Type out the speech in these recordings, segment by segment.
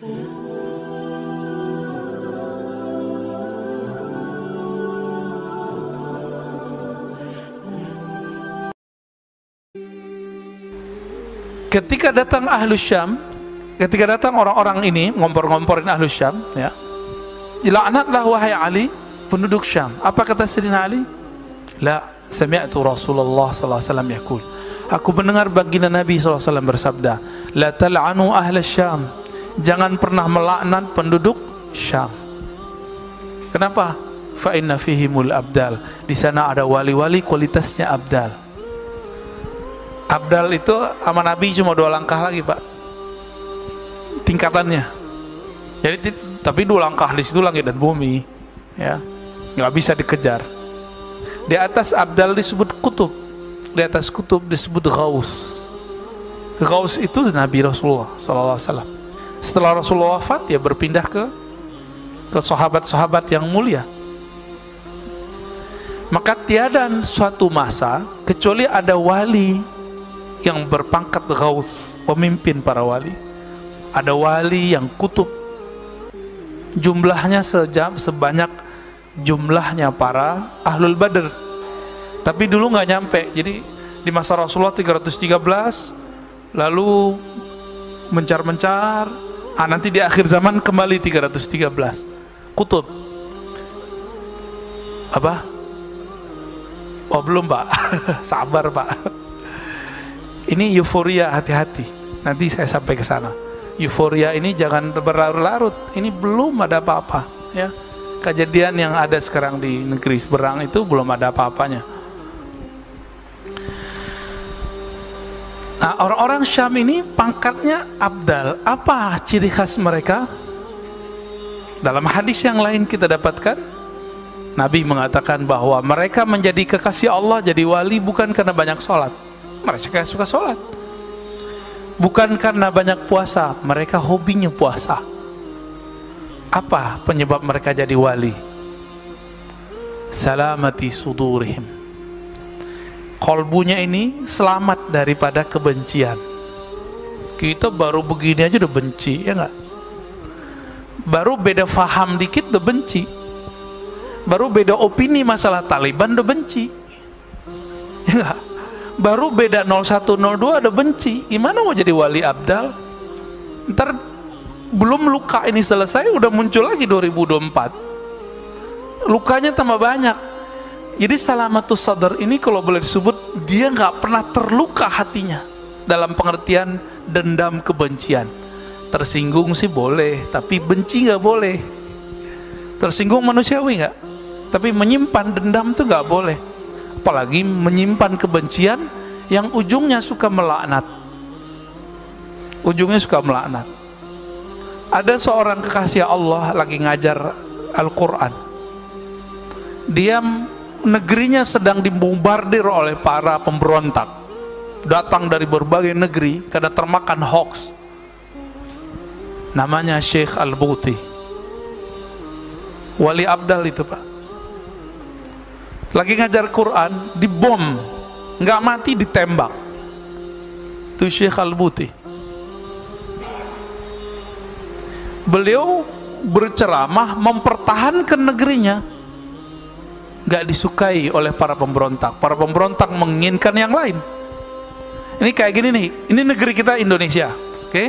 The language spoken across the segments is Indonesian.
Ketika datang ahlu Syam, ketika datang orang-orang ini ngompor-ngomporin ahlu Syam, ya, laknatlah wahai Ali penduduk Syam. Apa kata Sayyidina Ali? La sami'tu Rasulullah sallallahu alaihi wasallam yaqul. Aku mendengar baginda Nabi SAW bersabda, La tal'anu ahla Syam. Jangan pernah melaknat penduduk Syam. Kenapa? Fa inna fihimul abdal. Di sana ada wali-wali kualitasnya abdal. Abdal itu sama Nabi cuma dua langkah lagi, Pak. Tingkatannya. Jadi tapi dua langkah di situ langit dan bumi, ya. nggak bisa dikejar. Di atas abdal disebut kutub. Di atas kutub disebut gaus. Gaus itu Nabi Rasulullah sallallahu alaihi wasallam. Setelah Rasulullah wafat, ya berpindah ke ke sahabat-sahabat yang mulia. Maka tiada suatu masa kecuali ada wali yang berpangkat gaus, pemimpin para wali. Ada wali yang kutub jumlahnya sejam sebanyak jumlahnya para ahlul badr tapi dulu nggak nyampe jadi di masa Rasulullah 313 lalu mencar-mencar ah, nanti di akhir zaman kembali 313 kutub. Apa? Oh belum pak. Sabar pak. Ini euforia hati-hati. Nanti saya sampai ke sana. Euforia ini jangan berlarut-larut. Ini belum ada apa-apa ya. Kejadian yang ada sekarang di negeri Seberang itu belum ada apa-apanya orang-orang Syam ini pangkatnya abdal. Apa ciri khas mereka? Dalam hadis yang lain kita dapatkan Nabi mengatakan bahwa mereka menjadi kekasih Allah jadi wali bukan karena banyak sholat. Mereka suka sholat. Bukan karena banyak puasa mereka hobinya puasa. Apa penyebab mereka jadi wali? Salamati sudurihim kolbunya ini selamat daripada kebencian. Kita baru begini aja udah benci ya enggak baru beda faham dikit udah benci. Baru beda opini masalah Taliban udah benci. Ya enggak baru beda 0102 udah benci. Gimana mau jadi wali abdal? Ntar belum luka ini selesai udah muncul lagi 2024 lukanya tambah banyak jadi salamatus sadar ini kalau boleh disebut dia nggak pernah terluka hatinya dalam pengertian dendam kebencian. Tersinggung sih boleh tapi benci nggak boleh. Tersinggung manusiawi nggak? Tapi menyimpan dendam tuh nggak boleh. Apalagi menyimpan kebencian yang ujungnya suka melaknat. Ujungnya suka melaknat. Ada seorang kekasih Allah lagi ngajar Al-Quran. Dia negerinya sedang dibombardir oleh para pemberontak. Datang dari berbagai negeri karena termakan hoax. Namanya Syekh Al-Buti. Wali abdal itu pak. Lagi ngajar Quran dibom. Nggak mati ditembak. Itu Syekh Al-Buti. Beliau berceramah mempertahankan negerinya nggak disukai oleh para pemberontak. Para pemberontak menginginkan yang lain. Ini kayak gini nih ini negeri kita Indonesia oke? Okay?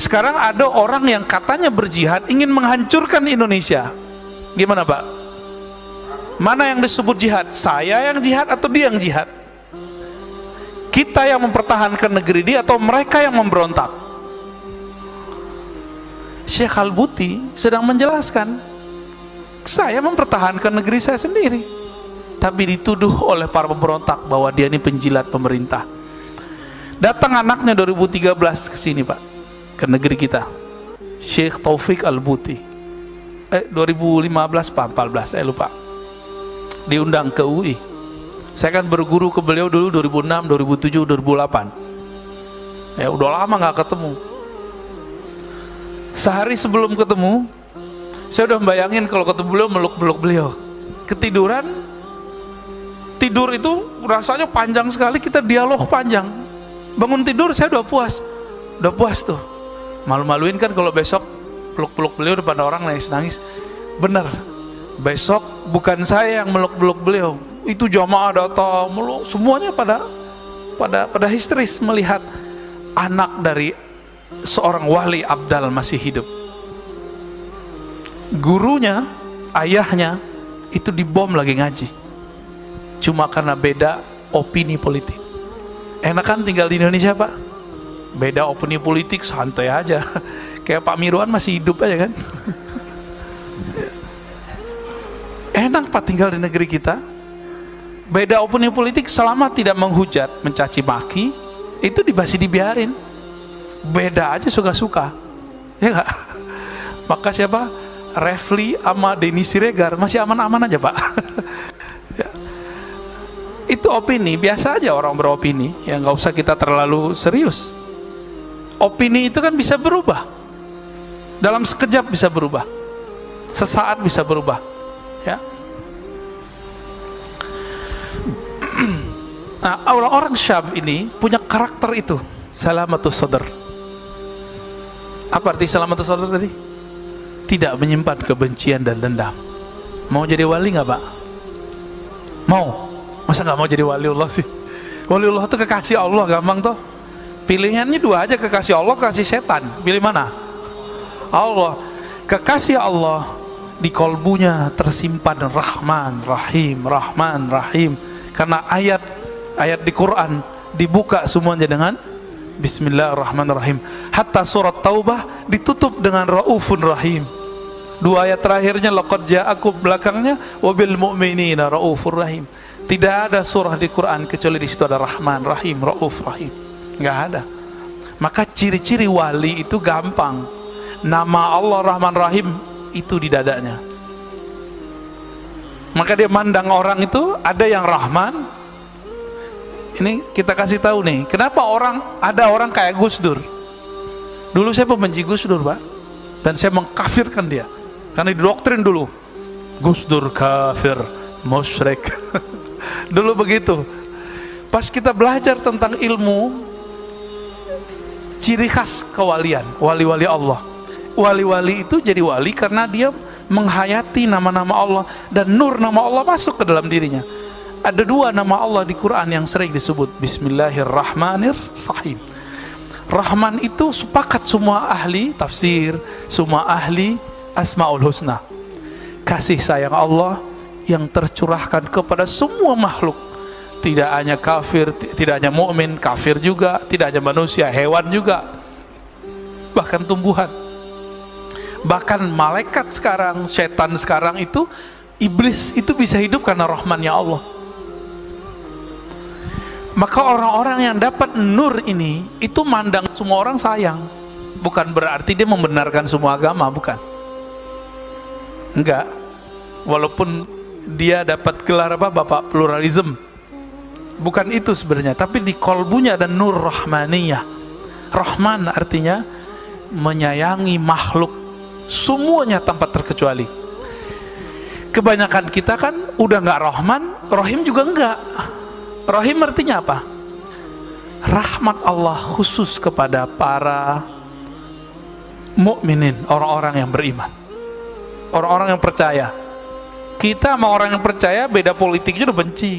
sekarang ada orang yang katanya berjihad ingin menghancurkan Indonesia. Gimana pak? Mana yang disebut jihad? Saya yang jihad atau dia yang jihad? Kita yang mempertahankan negeri dia atau mereka yang memberontak? Syekh Al-Buti sedang menjelaskan saya mempertahankan negeri saya sendiri. Tapi dituduh oleh para pemberontak bahwa dia ini penjilat pemerintah. Datang anaknya 2013 ke sini Pak. Ke negeri kita. Syekh Taufik Al-Buti. Eh 2015 Pak. 14 saya lupa. Diundang ke UI saya kan berguru ke beliau dulu 2006 2007 2008 ya udah lama nggak ketemu. Sehari sebelum ketemu saya udah bayangin kalau ketemu beliau meluk-meluk beliau. Ketiduran? Tidur itu rasanya panjang sekali kita dialog panjang. Bangun tidur saya udah puas. Udah puas tuh. Malu-maluin kan kalau besok peluk-peluk beliau depan orang nangis-nangis. Benar besok bukan saya yang meluk-peluk beliau. Itu jamaah datang meluk semuanya pada pada pada histeris melihat anak dari seorang wali abdal masih hidup gurunya ayahnya itu dibom lagi ngaji. Cuma karena beda opini politik. Enak kan tinggal di Indonesia pak. Beda opini politik santai aja. Kayak Pak Mirwan masih hidup aja kan? Enak pak tinggal di negeri kita. Beda opini politik selama tidak menghujat mencaci maki itu dibasi dibiarin. Beda aja suka-suka. Ya gak? maka siapa Refli sama Denny Siregar. Masih aman-aman aja pak. Ya. itu opini. Biasa aja orang beropini. Ya nggak usah kita terlalu serius. Opini itu kan bisa berubah. Dalam sekejap bisa berubah. Sesaat bisa berubah. Ya. Nah orang-orang Syam ini punya karakter itu. Salamatus sadar apa arti salamatus sadar tadi tidak menyimpan kebencian dan dendam. Mau jadi wali nggak pak? Mau. Masa nggak mau jadi wali Allah sih? Wali Allah itu kekasih Allah gampang toh. Pilihannya dua aja kekasih Allah kekasih setan. Pilih mana? Allah. Kekasih Allah di kolbunya tersimpan Rahman Rahim Rahman Rahim. Karena ayat ayat di Quran dibuka semuanya dengan Bismillahirrahmanirrahim. Hatta surat Taubah ditutup dengan Raufun Rahim dua ayat terakhirnya laqad ja'akum belakangnya wabil mu'minina Raufur Rahim. Tidak ada surah di Quran kecuali di situ ada Rahman Rahim Rauf Rahim. Nggak ada. Maka ciri-ciri wali itu gampang. Nama Allah Rahman Rahim itu di dadanya. Maka dia mandang orang itu ada yang Rahman. Ini kita kasih tahu nih kenapa orang ada orang kayak Gus Dur? Dulu saya pembenci Gus Dur pak. Dan saya mengkafirkan dia karena didoktrin dulu Gus Dur kafir musyrik. Dulu begitu. Pas kita belajar tentang ilmu ciri khas kewalian wali-wali Allah. Wali-wali itu jadi wali karena dia menghayati nama-nama Allah dan nur nama Allah masuk ke dalam dirinya. Ada dua nama Allah di Quran yang sering disebut Bismillahirrahmanirrahim. Rahman itu sepakat semua ahli tafsir semua ahli Asmaul Husna. Kasih sayang Allah yang tercurahkan kepada semua makhluk. Tidak hanya kafir tidak hanya mukmin kafir juga tidak hanya manusia hewan juga. Bahkan tumbuhan. Bahkan malaikat sekarang setan sekarang itu iblis itu bisa hidup karena rahmannya Allah. Maka orang-orang yang dapat nur ini itu mandang semua orang sayang. Bukan berarti dia membenarkan semua agama bukan enggak. Walaupun dia dapat gelar apa bapak pluralisme. Bukan itu sebenarnya tapi di kolbunya ada nur rahmaniyah. Rahman artinya menyayangi makhluk semuanya tanpa terkecuali. Kebanyakan kita kan udah nggak rahman rahim juga enggak rahim artinya apa? Rahmat Allah khusus kepada para mukminin orang-orang yang beriman orang-orang yang percaya. Kita sama orang yang percaya beda politiknya udah benci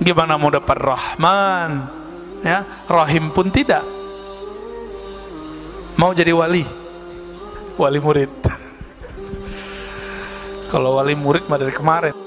gimana mau dapat rahman? Ya rahim pun tidak. Mau jadi wali? Wali murid. Kalau wali murid mah dari kemarin